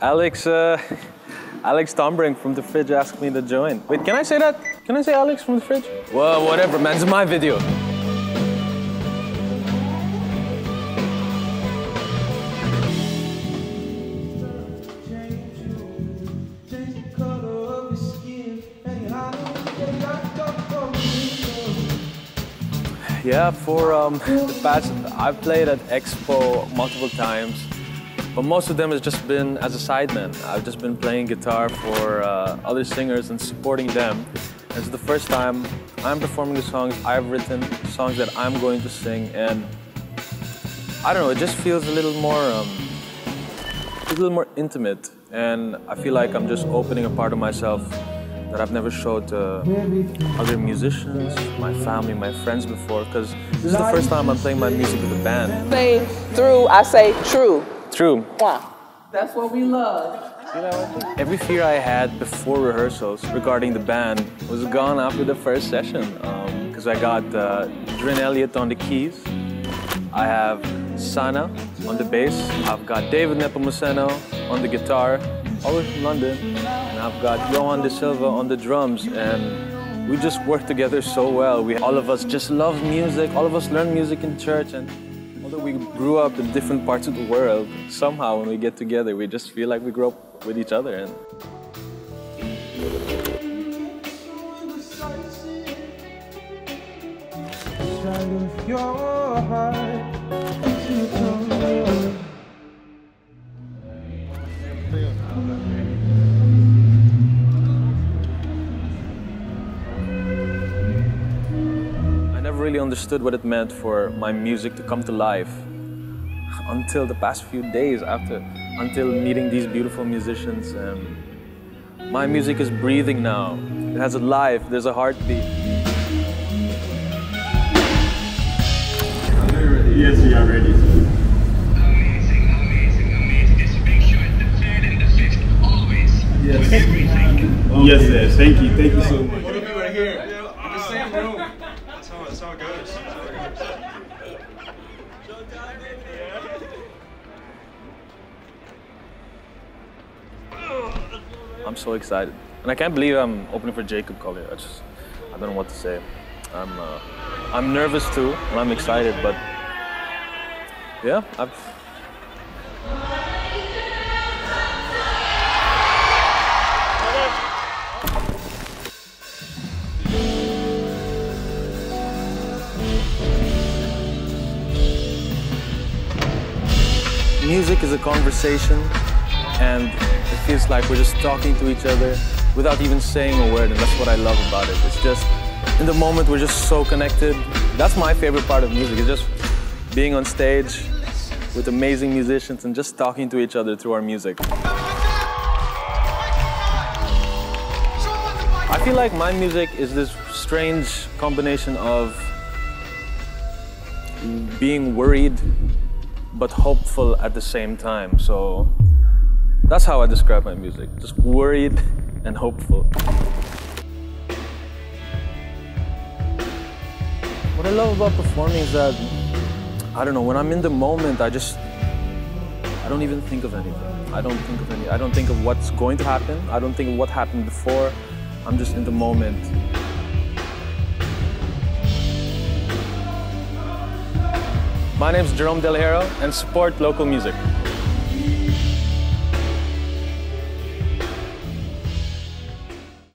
Alex, uh, Alex Tombrink from The Fridge asked me to join. Wait, can I say that? Can I say Alex from The Fridge? Well, whatever, man. It's my video. Yeah, for um, the past, I've played at Expo multiple times, but most of them has just been as a sideman. I've just been playing guitar for uh, other singers and supporting them. It's the first time I'm performing the songs I've written, songs that I'm going to sing, and I don't know, it just feels a little more, um, a little more intimate, and I feel like I'm just opening a part of myself that I've never showed to other musicians, my family, my friends before, because this is the first time I'm playing my music with a band. Say through, I say true. True. Mwah. That's what we love. You know, every fear I had before rehearsals regarding the band was gone after the first session, because I got uh, Drin Elliott on the keys, I have Sanaa on the bass, I've got David Nepomuceno on the guitar, always from London, and I've got Yohan De Silva on the drums, and we just work together so well. We, all of us just love music, all of us learn music in church, and although we grew up in different parts of the world, somehow when we get together, we just feel like we grew up with each other. And I never really understood what it meant for my music to come to life until the past few days after, until meeting these beautiful musicians. And my music is breathing now. It has a life, there's a heartbeat. Yes, we are ready. Amazing, amazing, amazing. Just make sure the third and the fifth always. Yes. Everything. Yes, sir. Thank you. Thank you so much. What if we were here? In the same room. That's how, that's how it goes. That's how it goes. I'm so excited. And I can't believe I'm opening for Jacob Collier. I just, I don't know what to say. I'm, uh, I'm nervous too, and I'm excited, but yeah, I've, Music is a conversation, and it feels like we're just talking to each other without even saying a word, and that's what I love about it. It's just, in the moment, we're just so connected. That's my favorite part of music, is just being on stage with amazing musicians and just talking to each other through our music. I feel like my music is this strange combination of being worried but hopeful at the same time. So that's how I describe my music. Just worried and hopeful. What I love about performing is that I don't know, when I'm in the moment I just I don't even think of anything. I don't think of any I don't think of what's going to happen. I don't think of what happened before. I'm just in the moment. My name is Jerome Deligero and support local music.